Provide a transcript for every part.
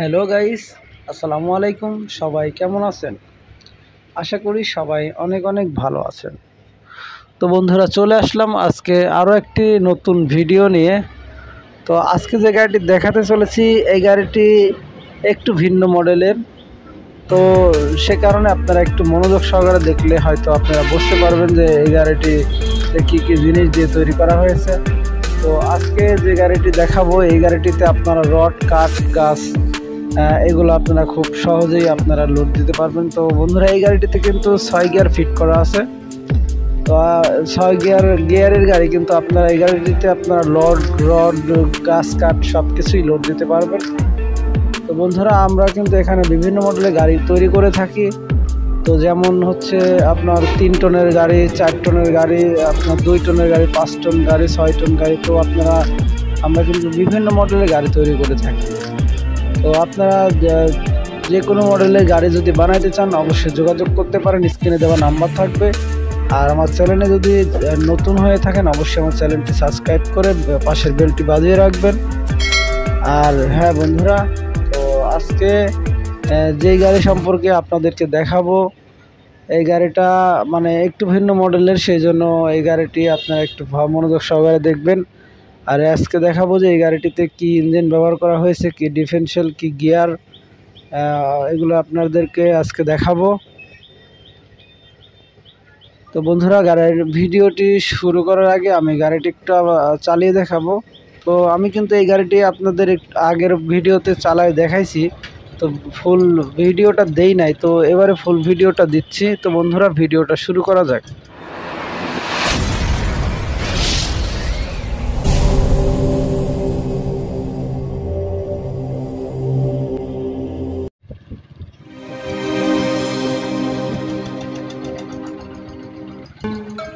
Hello guys, আসসালামু আলাইকুম। সবাই কেমন আছেন? আশা করি সবাই অনেক অনেক ভালো আছেন। তো বন্ধুরা, চলে আসলাম আজকে আরও একটি নতুন ভিডিও নিয়ে। তো আজকে যে গাড়িটি দেখাতে চলেছি, এই গাড়িটি একটু ভিন্ন মডেলের। তো সে কারণে আপনারা একটু মনোযোগ সহকারে দেখলে হয়তো আপনারা বুঝতে পারবেন যে এই গাড়িটি কী কী জিনিস দিয়ে তৈরি করা হয়েছে। তো আজকে যে গাড়িটি দেখাবো, এই গাড়িটিতে আপনারা রড, কাঠ, গাছ এগুলো আপনারা খুব সহজেই আপনারা লোড দিতে পারবেন। তো বন্ধুরা, এই গাড়িটিতে কিন্তু ছয় গিয়ার ফিট করা আছে। তো ছয় গিয়ার গিয়ারের গাড়ি কিন্তু আপনারা এই গাড়িটিতে আপনারা লড রড গাছ কাঠ সব কিছুই লোড দিতে পারবেন। তো বন্ধুরা, আমরা কিন্তু এখানে বিভিন্ন মডেলের গাড়ি তৈরি করে থাকি। তো যেমন হচ্ছে আপনার তিন টনের গাড়ি, চার টনের গাড়ি, আপনার দুই টনের গাড়ি, পাঁচ টন গাড়ি, ছয় টন গাড়ি। তো আপনারা, আমরা কিন্তু বিভিন্ন মডেলের গাড়ি তৈরি করে থাকি। তো আপনারা যে কোনো মডেলের গাড়ি যদি বানাইতে চান, অবশ্যই যোগাযোগ করতে পারেন। স্ক্রিনে দেওয়া নাম্বার থাকবে। আর আমার চ্যানেলে যদি নতুন হয়ে থাকেন, অবশ্যই আমার চ্যানেলটি সাবস্ক্রাইব করে পাশের বেলটি বাজিয়ে রাখবেন। আর হ্যাঁ বন্ধুরা, তো আজকে যেই গাড়ি সম্পর্কে আপনাদেরকে দেখাবো, এই গাড়িটা মানে একটু ভিন্ন মডেলের সেই জন্য এই গাড়িটি আপনারা একটু মনোযোগ সহকারে দেখবেন। আর আজকে দেখাবো যে এই গাড়িটিতে কি ইঞ্জিন ব্যবহার করা হয়েছে, কি ডিফেন্সিয়াল কি গিয়ার এগুলো আপনাদেরকে আজকে দেখাবো। তো বন্ধুরা, গাড়ির ভিডিওটি শুরু করার আগে আমি গাড়িটি একটু চালিয়ে দেখাবো। তো আমি কিন্তু এই গাড়িটি আপনাদের আগের ভিডিওতে চালায় দেখাইছি, তো ফুল ভিডিওটা দেই নাই, তো এবারে ফুল ভিডিওটা দিচ্ছি। তো বন্ধুরা, ভিডিওটা শুরু করা যাক।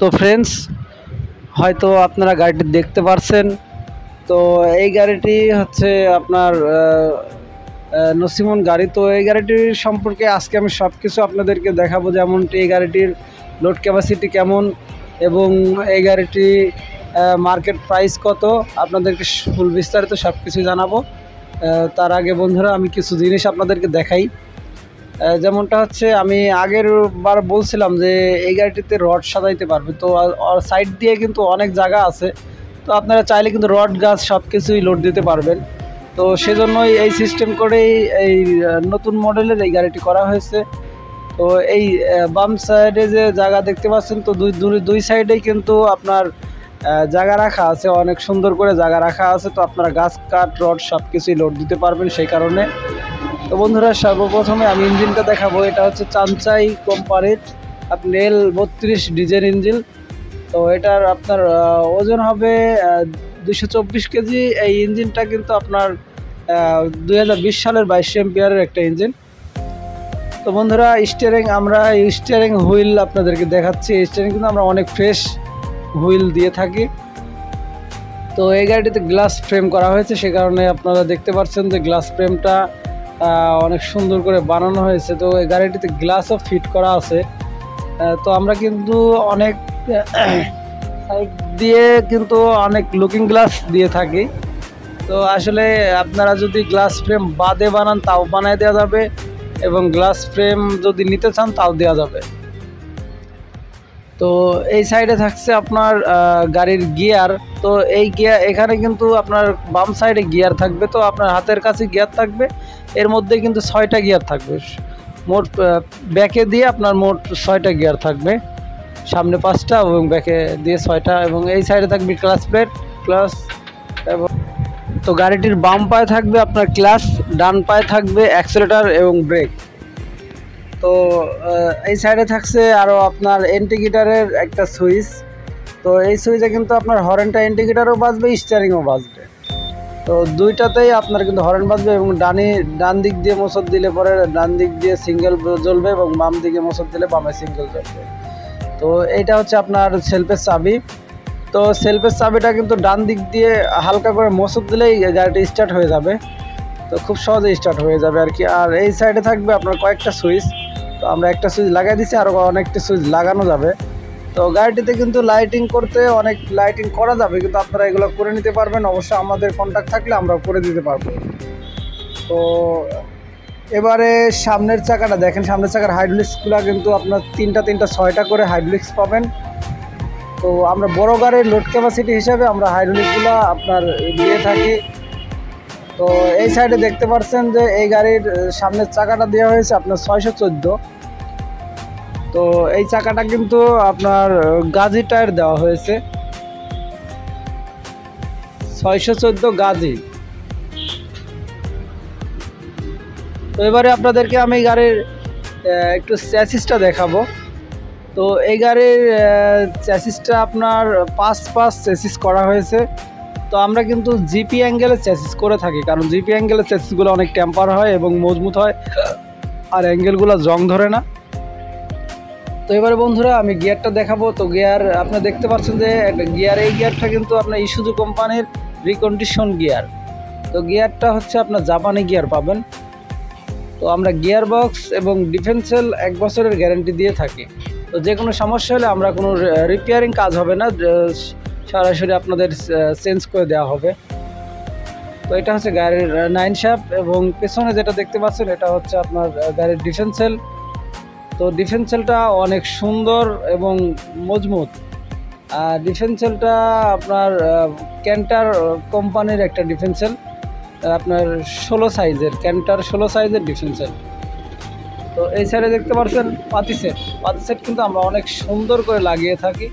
তো ফ্রেন্ডস হয়তো আপনারা গাড়িটি দেখতে পারছেন। তো এই গাড়িটি হচ্ছে আপনার নসিমন গাড়ি। তো এই গাড়িটির সম্পর্কে আজকে আমি সব কিছু আপনাদেরকে দেখাবো যেমনটি এই গাড়িটির লোড ক্যাপাসিটি কেমন এবং এই গাড়িটি মার্কেট প্রাইস কত। আপনাদেরকে ফুল বিস্তারিত সব কিছু জানাব তার আগে বন্ধুরা, আমি কিছু জিনিস আপনাদেরকে দেখাই। যেমনটা হচ্ছে, আমি আগের বার বলছিলাম যে এই গাড়িটিতে রড সাজাইতে পারবে। তো সাইড দিয়ে কিন্তু অনেক জায়গা আছে। তো আপনারা চাইলে কিন্তু রড গাছ সব কিছুই লোড দিতে পারবেন। তো সেজন্যই এই সিস্টেম করেই এই নতুন মডেলের এই গাড়িটি করা হয়েছে। তো এই বাম সাইডে যে জায়গা দেখতে পাচ্ছেন, তো দুই, দুই- সাইডেই কিন্তু আপনার জায়গা রাখা আছে। অনেক সুন্দর করে জায়গা রাখা আছে। তো আপনারা গাছ, কাঠ, রড সব কিছুই লোড দিতে পারবেন সেই কারণে। তো বন্ধুরা, সর্বপ্রথমে আমি ইঞ্জিনটা দেখাবো। এটা হচ্ছে চামচাই কোম্পানির আপনি এল বত্রিশ ডিজেল ইঞ্জিন। তো এটার আপনার ওজন হবে দুশো চব্বিশ কেজি। এই ইঞ্জিনটা কিন্তু আপনার দুই হাজার বিশ সালের বাইশ এম্পিয়ারের একটা ইঞ্জিন। তো বন্ধুরা স্টিয়ারিং আমরা, এই স্টিয়ারিং হুইল আপনাদেরকে দেখাচ্ছি। স্টিয়ারিং কিন্তু আমরা অনেক ফ্রেশ হুইল দিয়ে থাকি। তো এই গাড়িটিতে গ্লাস ফ্রেম করা হয়েছে, সে কারণে আপনারা দেখতে পাচ্ছেন যে গ্লাস ফ্রেমটা অনেক সুন্দর করে বানানো হয়েছে। তো এই গাড়িটিতে গ্লাসও ফিট করা আছে। তো আমরা কিন্তু অনেক, দিয়ে কিন্তু অনেক লুকিং গ্লাস দিয়ে থাকি। তো আসলে আপনারা যদি গ্লাস ফ্রেম বাদে বানান, তাও বানায় দেওয়া যাবে। এবং গ্লাস ফ্রেম যদি নিতে চান, তাও দেওয়া যাবে। তো এই সাইডে থাকছে আপনার গাড়ির গিয়ার তো এই গিয়ার এখানে কিন্তু আপনার বাম সাইডে গিয়ার থাকবে। তো আপনার হাতের কাছে গিয়ার থাকবে। এর মধ্যে কিন্তু ছয়টা গিয়ার থাকবে। মোট ব্যাকে দিয়ে আপনার মোট ছয়টা গিয়ার থাকবে। সামনে পাঁচটা এবং ব্যাকে দিয়ে ছয়টা এবং এই সাইডে থাকবে ক্লাস প্লেট ক্লাস এবং তো গাড়িটির বাম পায়ে থাকবে আপনার ক্লাস ডান পায়ে থাকবে অ্যাক্সেলেটার এবং ব্রেক তো এই সাইডে থাকছে আরও আপনার ইন্ডিকেটারের একটা সুইচ তো এই সুইচে কিন্তু আপনার হরেনটা ইন্ডিকেটারও বাজবে স্টিয়ারিংও বাজবে। তো দুইটাতেই আপনার কিন্তু হরেন বাজবে এবং ডানি, ডান দিক দিয়ে মোসর দিলে পরে ডান দিক দিয়ে সিঙ্গেল জ্বলবে এবং বাম দিকে মোসর দিলে বামে সিঙ্গেল জ্বলবে। তো এইটা হচ্ছে আপনার সেলফের চাবি। তো সেলফের চাবিটা কিন্তু ডান দিক দিয়ে হালকা করে মোসর দিলেই গাড়িটা স্টার্ট হয়ে যাবে। তো খুব সহজে স্টার্ট হয়ে যাবে আর কি। আর এই সাইডে থাকবে আপনার কয়েকটা সুইচ। তো আমরা একটা সুইচ লাগাই দিছি আরও অনেকটা সুইচ লাগানো যাবে। তো গাড়িটিতে কিন্তু লাইটিং করতে অনেক লাইটিং করা যাবে, কিন্তু আপনারা এগুলো করে নিতে পারবেন। অবশ্যই আমাদের কন্ট্যাক্ট থাকলে আমরা করে দিতে পারব। তো এবারে সামনের চাকাটা দেখেন, সামনের চাকার হাইড্রোলিক্সগুলো কিন্তু আপনার তিনটা তিনটা, ছয়টা করে হাইড্রোলিক্স পাবেন। তো আমরা বড় গাড়ির লোড ক্যাপাসিটি হিসাবে আমরা হাইড্রোলিকগুলো আপনার দিয়ে থাকি। তো এই সাইডে দেখতে পাচ্ছেন যে এই গাড়ির সামনের চাকাটা দেওয়া হয়েছে আপনার ছয়শো চোদ্দ। তো এই চাকাটা কিন্তু আপনার গাজি টায়ার দেওয়া হয়েছে। ছয়শো চোদ্দ গাজি। তো এবারে আপনাদেরকে আমি গাড়ির একটু চ্যাসিসটা দেখাবো। তো এই গাড়ির চ্যাসিসটা আপনার পাঁচ পাঁচ চ্যাসিস করা হয়েছে। তো আমরা কিন্তু জিপি অ্যাঙ্গেলের চ্যাসিস করে থাকি, কারণ জিপি অ্যাঙ্গেলের চ্যাসিসগুলো অনেক টেম্পার হয় এবং মজবুত হয় আর অ্যাঙ্গেলগুলো জং ধরে না। তো এবারে বন্ধুরা, আমি গিয়ারটা দেখাবো। তো গিয়ার আপনি দেখতে পাচ্ছেন যে একটা গিয়ার এই গিয়ারটা কিন্তু আপনার ইস্যুজু কোম্পানির রিকন্ডিশন গিয়ার তো গিয়ারটা হচ্ছে আপনার জাপানি গিয়ার পাবেন। তো আমরা গিয়ার বক্স এবং ডিফেন্সেল এক বছরের গ্যারেন্টি দিয়ে থাকি। তো যে কোনো সমস্যা হলে আমরা কোনো রিপেয়ারিং কাজ হবে না। সরাসরি আপনাদের চেঞ্জ করে দেওয়া হবে। তো এটা হচ্ছে গাড়ির নাইন শ্যাপ এবং পেছনে যেটা দেখতে পাচ্ছেন, এটা হচ্ছে আপনার গাড়ির ডিফেন্সেল তো ডিফেন্সেলটা অনেক সুন্দর এবং মজবুত। আর ডিফেন্সেলটা আপনার ক্যান্টার কোম্পানির একটা ডিফেন্সেল আপনার ষোলো সাইজের ক্যান্টার ষোলো সাইজের ডিফেন্সেল তো এই সাইডে দেখতে পাচ্ছেন পাতি সেট পাতি সেট কিন্তু আমরা অনেক সুন্দর করে লাগিয়ে থাকি।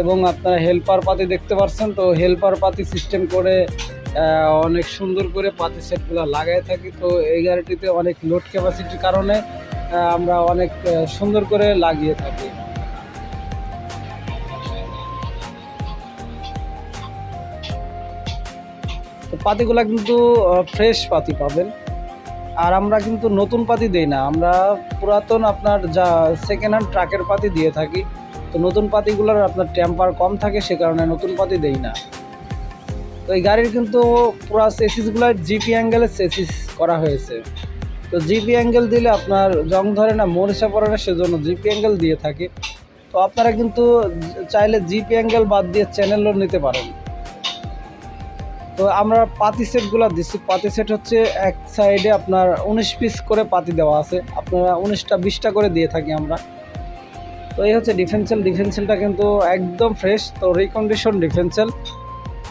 এবং আপনারা হেল্পার পাতি দেখতে পাচ্ছেন তো হেল্পার পাতি সিস্টেম করে অনেক সুন্দর করে পাতি সেটগুলো লাগাই থাকি। তো এই গাড়িটিতে অনেক লোড ক্যাপাসিটির কারণে আমরা অনেক সুন্দর করে লাগিয়ে থাকি। পাতিগুলো কিন্তু ফ্রেশ পাতি পাবেন। আর আমরা কিন্তু নতুন পাতি দেই না, আমরা পুরাতন আপনার যা সেকেন্ড হ্যান্ড ট্রাকের পাতি দিয়ে থাকি। তো নতুন পাতিগুলোর আপনার টেম্পার কম থাকে, সে কারণে নতুন পাতি দেই না। তো এই গাড়ির কিন্তু পুরো সেসিসগুলো জিপি অ্যাঙ্গেলের সেসিস করা হয়েছে। তো জিপি অ্যাঙ্গেল দিলে আপনার জং ধরে না, মরিচা পড়ে না, সেজন্য জিপি অ্যাঙ্গেল দিয়ে থাকে। তো আপনারা কিন্তু চাইলে জিপি অ্যাঙ্গেল বাদ দিয়ে চ্যানেলও নিতে পারেন। তো আমরা পাতি সেটগুলো দিচ্ছি। পাতি সেট হচ্ছে এক সাইডে আপনার উনিশ পিস করে পাতি দেওয়া আছে। আপনারা উনিশটা, বিশটা করে দিয়ে থাকি আমরা। তো এই হচ্ছে ডিফেন্সেল ডিফেন্সেলটা কিন্তু একদম ফ্রেশ তো রিকন্ডিশন ডিফেন্সেল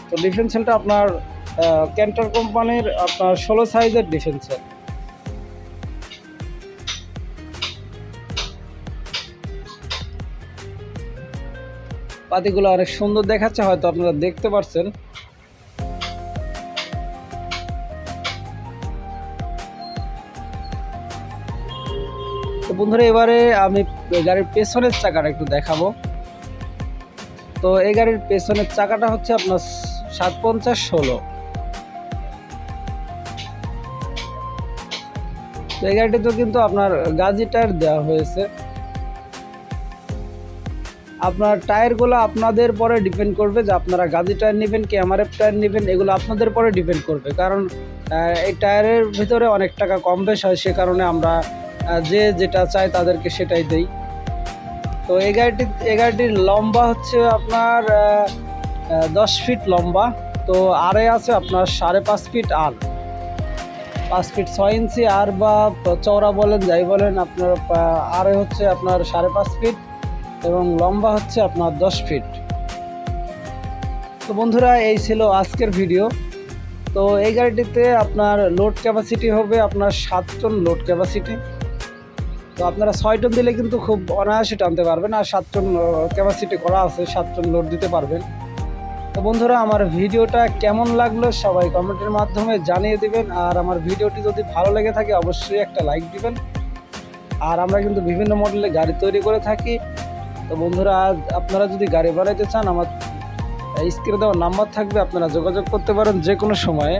তো ডিফেন্সেলটা আপনার ক্যান্টার কোম্পানির আপনার ষোলো সাইজের ডিফেন্সেল পাতিগুলো অনেক সুন্দর দেখাচ্ছে, হয়তো আপনারা দেখতে পাচ্ছেন তো বন্ধুরা, এবারে আমি গাড়ির পেছনের চাকাটা একটু দেখাবো। তো এই গাড়ির পেছনের চাকাটা হচ্ছে আপনার সাত পঞ্চাশ ষোলো। তো এই গাড়িটিতে কিন্তু আপনার গাজি টায়ার দেওয়া হয়েছে। আপনার টায়ারগুলো আপনাদের পরে ডিপেন্ড করবে যে আপনারা গাজি টায়ার নেবেন কি এমআরএফ টায়ার নেবেন, এগুলো আপনাদের পরে ডিপেন্ড করবে। কারণ এই টায়ারের ভিতরে অনেক টাকা কম বেশ হয়, সে কারণে আমরা যে যেটা চাই তাদেরকে সেটাই দেই। তো এই গাড়িটি, এই গাড়িটির লম্বা হচ্ছে আপনার দশ ফিট লম্বা, তো আরে আছে আপনার সাড়ে পাঁচ ফিট আর। পাঁচ ফিট ছয় ইঞ্চি আর বা চওড়া বলেন, যাই বলেন, আপনার আরে হচ্ছে আপনার সাড়ে পাঁচ ফিট এবং লম্বা হচ্ছে আপনার দশ ফিট। তো বন্ধুরা, এই ছিল আজকের ভিডিও। তো এই গাড়িটিতে আপনার লোড ক্যাপাসিটি হবে আপনার সাত টন লোড ক্যাপাসিটি। তো আপনারা ছয় টন দিলে কিন্তু খুব অনায়াসে টানতে পারবেন আর সাত টন ক্যাপাসিটি করা আছে সাত টন লোড দিতে পারবেন। তো বন্ধুরা, আমার ভিডিওটা কেমন লাগল সবাই কমেন্টের মাধ্যমে জানিয়ে দিবেন। আর আমার ভিডিওটি যদি ভালো লেগে থাকে, অবশ্যই একটা লাইক দিবেন। আর আমরা কিন্তু বিভিন্ন মডেলে গাড়ি তৈরি করে থাকি। তো বন্ধুরা, আজ আপনারা যদি গাড়ি বানাইতে চান, আমার স্ক্রিনে দেওয়া নাম্বার থাকবে, আপনারা যোগাযোগ করতে পারেন যে কোনো সময়ে।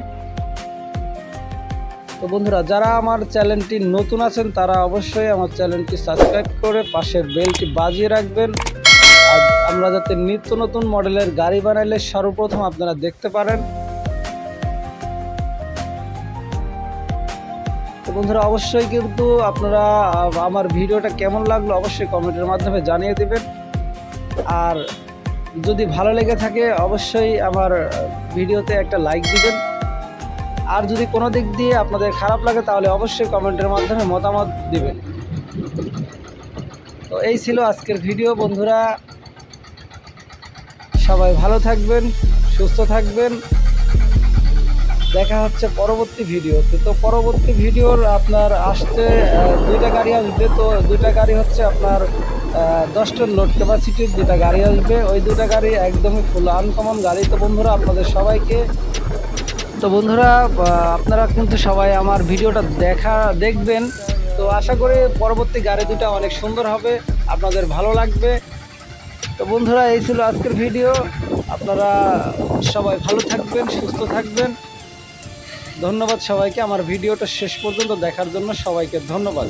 তো বন্ধুরা, যারা আমার চ্যানেলটি নতুন আছেন, তারা অবশ্যই আমার চ্যানেলটি সাবস্ক্রাইব করে পাশের বেলটি বাজিয়ে রাখবেন। আর আমরা যাতে নিত্য নতুন মডেলের গাড়ি বানাইলে সর্বপ্রথম আপনারা দেখতে পারেন। তো বন্ধুরা, অবশ্যই কিন্তু আপনারা আমার ভিডিওটা কেমন লাগল অবশ্যই কমেন্টের মাধ্যমে জানিয়ে দেবেন। আর যদি ভালো লেগে থাকে, অবশ্যই আমার ভিডিওতে একটা লাইক দিবেন। আর যদি কোনো দিক দিয়ে আপনাদের খারাপ লাগে, তাহলে অবশ্যই কমেন্টের মাধ্যমে মতামত দিবেন। তো এই ছিল আজকের ভিডিও, বন্ধুরা। সবাই ভালো থাকবেন, সুস্থ থাকবেন। দেখা হচ্ছে পরবর্তী ভিডিওতে। তো পরবর্তী ভিডিওর আপনার আসতে দুইটা গাড়ি আসবে। তো দুইটা গাড়ি হচ্ছে আপনার দশ লোড ক্যাপাসিটির দুইটা গাড়ি আসবে। ওই দুইটা গাড়ি একদমই ফুল আনকমন গাড়ি। তো বন্ধুরা, আপনাদের সবাইকে তো বন্ধুরা আপনারা কিন্তু সবাই আমার ভিডিওটা দেখা, দেখবেন। তো আশা করি পরবর্তী গাড়ি দুটা অনেক সুন্দর হবে, আপনাদের ভালো লাগবে। তো বন্ধুরা, এই ছিল আজকের ভিডিও। আপনারা সবাই ভালো থাকবেন, সুস্থ থাকবেন। ধন্যবাদ সবাইকে। আমার ভিডিওটা শেষ পর্যন্ত দেখার জন্য সবাইকে ধন্যবাদ।